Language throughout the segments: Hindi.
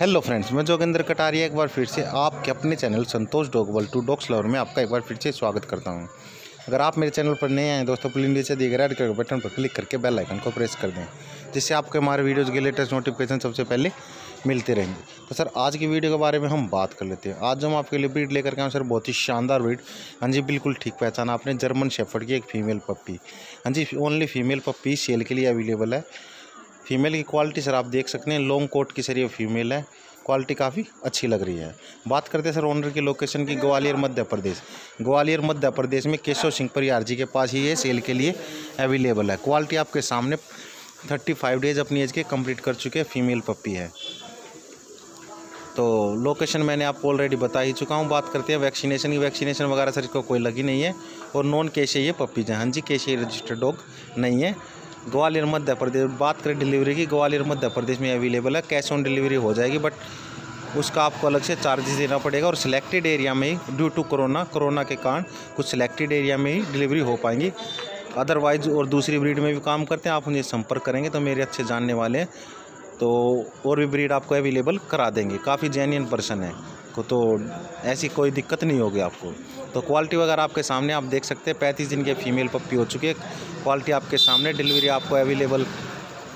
हेलो फ्रेंड्स मैं जोगेंद्र कटारिया एक बार फिर से आपके अपने चैनल संतोष डॉगवल टू डॉग्स लवर में आपका एक बार फिर से स्वागत करता हूँ। अगर आप मेरे चैनल पर नए आए दोस्तों प्लीज़ नीचे दिए गए रेड कलर बटन पर क्लिक करके बेल आइकन को प्रेस कर दें, जिससे आपको हमारे वीडियोज़ के लेटेस्ट नोटिफिकेशन सबसे पहले मिलते रहेंगे। तो सर, आज की वीडियो के बारे में हम बात कर लेते हैं। आज जो हम आपके लिए ब्रीड लेकर के आए सर, बहुत ही शानदार ब्रीड हाँ जी, बिल्कुल ठीक पहचाना आपने जर्मन शेफर्ड की एक फीमेल पप्पी हाँ जी ओनली फीमेल पप्पी सेल के लिए अवेलेबल है। फीमेल की क्वालिटी सर आप देख सकते हैं लॉन्ग कोट की सर ये फीमेल है। क्वालिटी काफ़ी अच्छी लग रही है। बात करते हैं सर ओनर की लोकेशन की, ग्वालियर मध्य प्रदेश। ग्वालियर मध्य प्रदेश में केशव सिंह परियार जी के पास ही ये सेल के लिए अवेलेबल है। क्वालिटी आपके सामने थर्टी फाइव डेज़ अपनी एज के कंप्लीट कर चुके फीमेल पप्पी है। तो लोकेशन मैंने आपको ऑलरेडी बता ही चुका हूँ। बात करते हैं वैक्सीनेशन की। वैक्सीनेशन वगैरह सर इसको कोई लगी नहीं है। और नॉन केशे ये पप्पीज हैं। हाँ जी केशे रजिस्टर्ड डॉग नहीं है। ग्वालियर, मध्य प्रदेश। बात करें डिलीवरी की, ग्वालियर, मध्य प्रदेश में अवेलेबल है। कैश ऑन डिलीवरी हो जाएगी, बट उसका आपको अलग से चार्जेस देना पड़ेगा और सिलेक्टेड एरिया में ही ड्यू टू कोरोना कोरोना के कारण कुछ सिलेक्टेड एरिया में ही डिलीवरी हो पाएँगी। अदरवाइज़ और दूसरी ब्रीड में भी काम करते हैं, आप उन्हें संपर्क करेंगे तो मेरे अच्छे जानने वाले हैं। तो और भी ब्रीड आपको अवेलेबल करा देंगे। काफ़ी जेन्यन पर्सन है। को तो ऐसी कोई दिक्कत नहीं होगी आपको। तो क्वालिटी वगैरह आपके सामने आप देख सकते हैं। पैंतीस दिन के फीमेल पप्पी हो चुकी है। क्वालिटी आपके सामने। डिलीवरी आपको अवेलेबल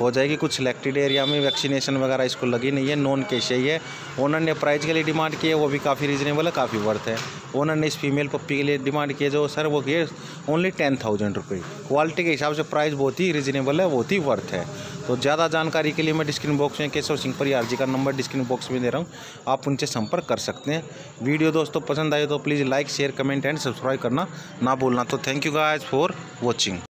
हो जाएगी। कुछ सिलेक्टेड एरिया में वैक्सीनेशन वगैरह इसको लगी नहीं है नॉन कैश ही है। ओनर ने प्राइस के लिए डिमांड की है, वो भी काफ़ी रीजनेबल है, काफ़ी वर्थ है। ओनर ने इस फीमेल पप्पी के लिए डिमांड किए जो सर वो किए ओनली टेन थाउज़ेंड रुपये क्वालिटी के हिसाब से प्राइस बहुत ही रीजनेबल है, बहुत ही वर्थ है। तो ज़्यादा जानकारी के लिए मैं डिस्क्रिप्शन बॉक्स में केशव सिंह परियार जी का नंबर डिस्क्रिप्शन बॉक्स में दे रहा हूँ। आप उनसे संपर्क कर सकते हैं। वीडियो दोस्तों पसंद आए तो please like share comment and subscribe करना ना भूलना। तो thank you guys for watching